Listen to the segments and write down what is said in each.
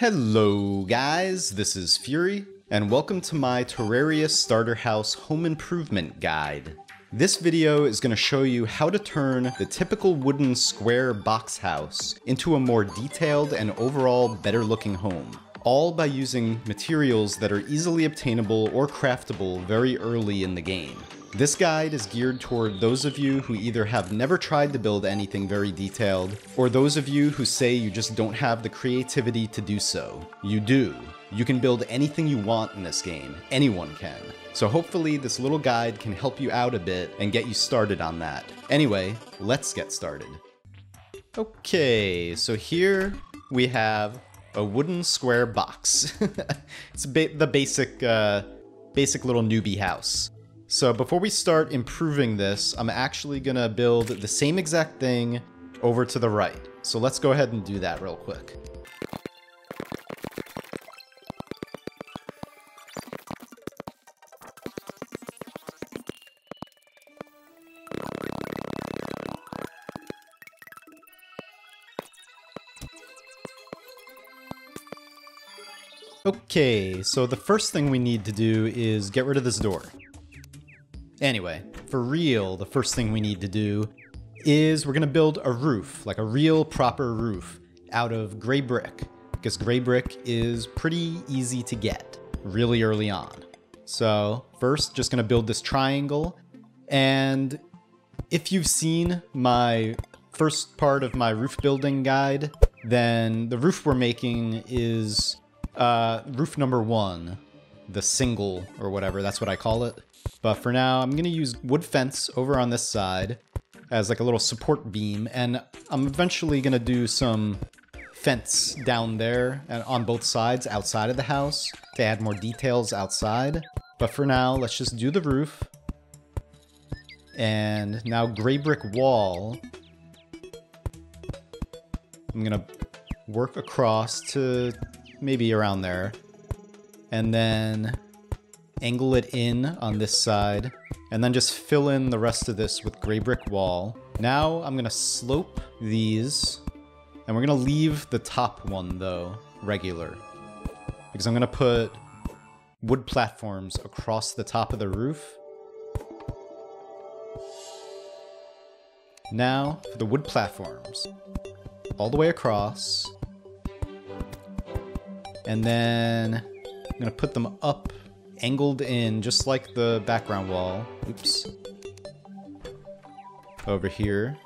Hello guys, this is Fury, and welcome to my Terraria Starter House Home Improvement Guide. This video is going to show you how to turn the typical wooden square box house into a more detailed and overall better looking home, all by using materials that are easily obtainable or craftable very early in the game. This guide is geared toward those of you who either have never tried to build anything very detailed, or those of you who say you just don't have the creativity to do so. You do. You can build anything you want in this game. Anyone can. So hopefully this little guide can help you out a bit and get you started on that. Anyway, let's get started. Okay, so here we have a wooden square box. it's ba the basic, uh, basic little newbie house. So before we start improving this, I'm actually gonna build the same exact thing over to the right. So let's go ahead and do that real quick. Okay, so the first thing we need to do is get rid of this door. Anyway, for real, the first thing we need to do is we're gonna build a roof, like a real proper roof, out of gray brick, because gray brick is pretty easy to get really early on. So first, just gonna build this triangle, and if you've seen my first part of my roof building guide, then the roof we're making is uh, roof number one, the single or whatever, that's what I call it. But for now, I'm gonna use wood fence over on this side as like a little support beam, and I'm eventually gonna do some fence down there and on both sides outside of the house to add more details outside. But for now, let's just do the roof. And now gray brick wall. I'm gonna work across to maybe around there. And then angle it in on this side, and then just fill in the rest of this with gray brick wall. Now I'm gonna slope these, and we're gonna leave the top one though, regular. Because I'm gonna put wood platforms across the top of the roof. Now, for the wood platforms. All the way across. And then I'm gonna put them up angled in just like the background wall. Oops. Over here.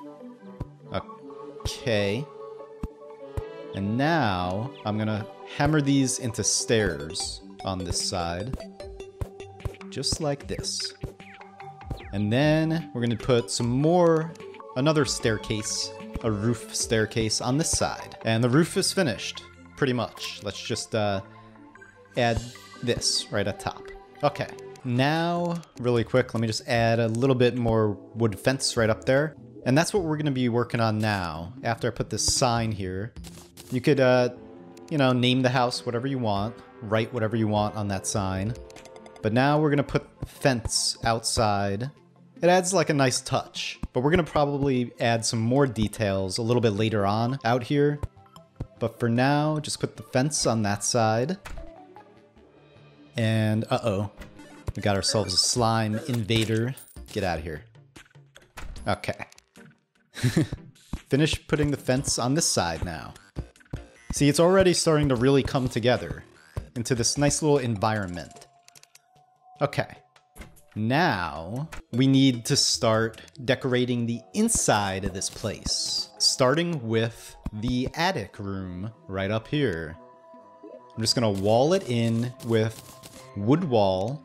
Okay. And now I'm gonna hammer these into stairs on this side. Just like this. And then we're gonna put some more, another staircase, a roof staircase on this side. And the roof is finished, pretty much. Let's just uh, add this right at top. Okay, now really quick, let me just add a little bit more wood fence right up there. And that's what we're gonna be working on now. After I put this sign here, you could, uh, you know, name the house whatever you want, write whatever you want on that sign. But now we're gonna put fence outside. It adds like a nice touch, but we're gonna probably add some more details a little bit later on out here. But for now, just put the fence on that side. And uh-oh. We got ourselves a slime invader. Get out of here. Okay. Finish putting the fence on this side now. See, it's already starting to really come together into this nice little environment. Okay. Now, we need to start decorating the inside of this place, starting with the attic room right up here. I'm just gonna wall it in with wood wall,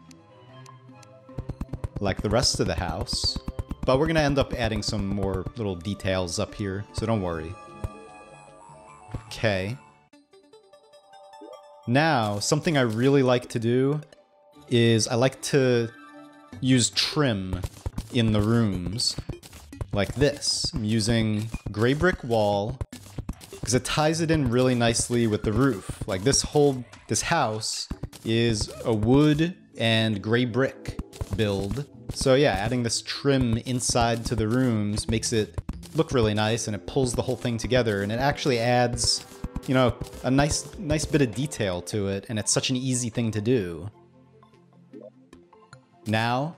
like the rest of the house. But we're gonna end up adding some more little details up here, so don't worry. Okay. Now, something I really like to do is I like to use trim in the rooms like this. I'm using gray brick wall because it ties it in really nicely with the roof. Like this whole, this house is a wood and gray brick build. So yeah, adding this trim inside to the rooms makes it look really nice and it pulls the whole thing together and it actually adds you know, a nice nice bit of detail to it, and it's such an easy thing to do. Now,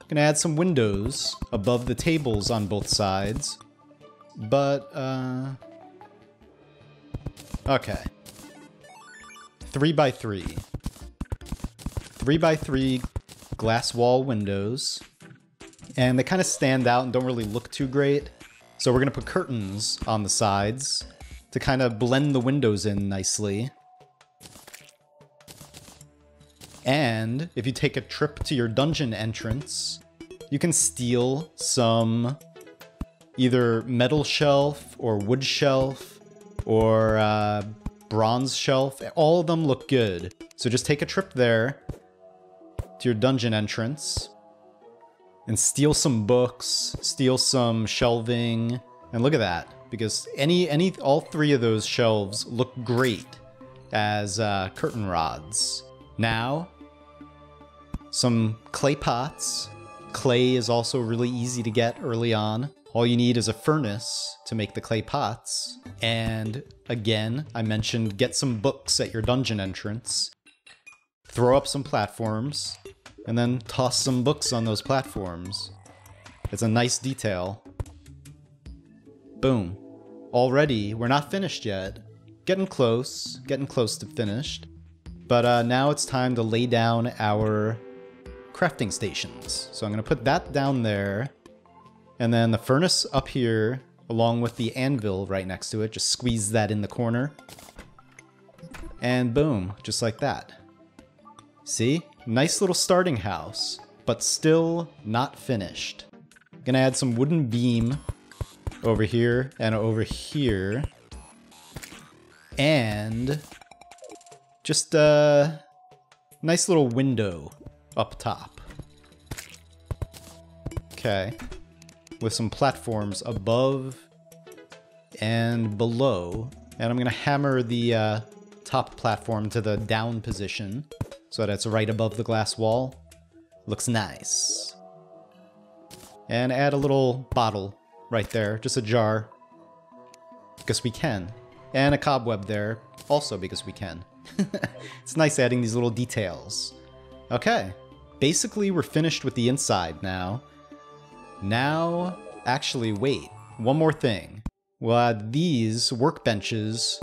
I'm gonna add some windows above the tables on both sides, but, uh... Okay. Three by three. Three by three glass wall windows, and they kind of stand out and don't really look too great. So we're gonna put curtains on the sides to kind of blend the windows in nicely. And if you take a trip to your dungeon entrance, you can steal some either metal shelf or wood shelf or uh, bronze shelf. All of them look good. So just take a trip there to your dungeon entrance and steal some books, steal some shelving, and look at that. Because any, any, all three of those shelves look great as uh, curtain rods. Now, some clay pots. Clay is also really easy to get early on. All you need is a furnace to make the clay pots. And again, I mentioned get some books at your dungeon entrance. Throw up some platforms, and then toss some books on those platforms. It's a nice detail. Boom. Already, we're not finished yet. Getting close, getting close to finished. But uh, now it's time to lay down our crafting stations. So I'm going to put that down there. And then the furnace up here, along with the anvil right next to it. Just squeeze that in the corner. And boom, just like that. See? Nice little starting house, but still not finished. Gonna add some wooden beam over here and over here. And just a nice little window up top. Okay. With some platforms above and below. And I'm gonna hammer the uh, top platform to the down position so that it's right above the glass wall. Looks nice. And add a little bottle right there, just a jar, because we can. And a cobweb there, also because we can. it's nice adding these little details. Okay, basically we're finished with the inside now. Now, actually wait, one more thing. We'll add these workbenches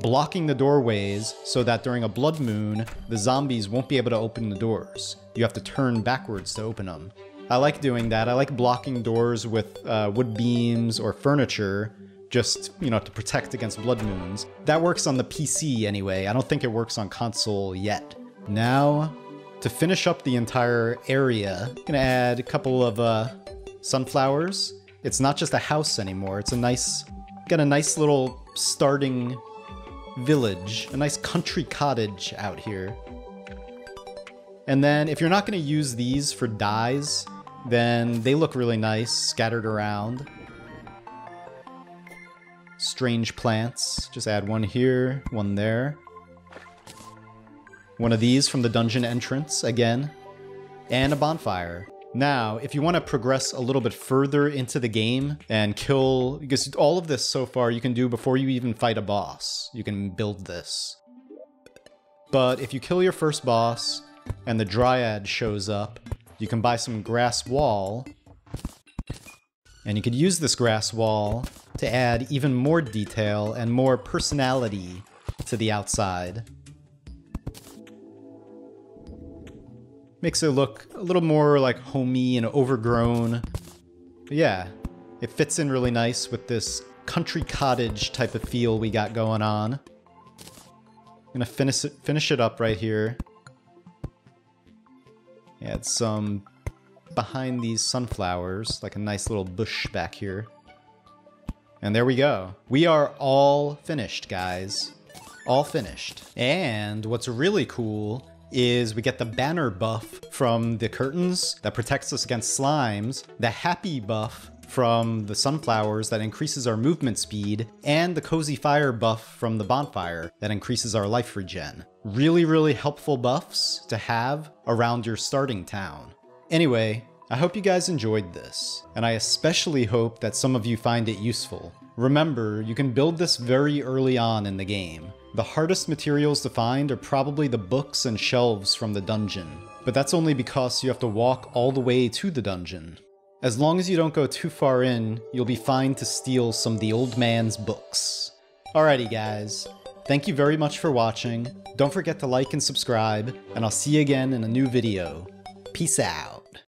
blocking the doorways so that during a blood moon, the zombies won't be able to open the doors. You have to turn backwards to open them. I like doing that. I like blocking doors with uh, wood beams or furniture just, you know, to protect against blood moons. That works on the PC anyway. I don't think it works on console yet. Now, to finish up the entire area, I'm gonna add a couple of uh, sunflowers. It's not just a house anymore. It's a nice, got a nice little starting village, a nice country cottage out here. And then if you're not to use these for dyes, then they look really nice scattered around. Strange plants. Just add one here, one there. One of these from the dungeon entrance, again. And a bonfire. Now, if you want to progress a little bit further into the game and kill, because all of this so far you can do before you even fight a boss. You can build this. But if you kill your first boss and the Dryad shows up, you can buy some grass wall. And you could use this grass wall to add even more detail and more personality to the outside. Makes it look a little more like homey and overgrown. But yeah, it fits in really nice with this country cottage type of feel we got going on. I'm gonna finish it, finish it up right here. Add some behind these sunflowers, like a nice little bush back here. And there we go. We are all finished, guys. All finished. And what's really cool is we get the banner buff from the curtains that protects us against slimes, the happy buff from the sunflowers that increases our movement speed, and the cozy fire buff from the bonfire that increases our life regen. Really, really helpful buffs to have around your starting town. Anyway, I hope you guys enjoyed this, and I especially hope that some of you find it useful. Remember, you can build this very early on in the game. The hardest materials to find are probably the books and shelves from the dungeon, but that's only because you have to walk all the way to the dungeon. As long as you don't go too far in, you'll be fine to steal some of the old man's books. Alrighty guys, thank you very much for watching, don't forget to like and subscribe, and I'll see you again in a new video. Peace out.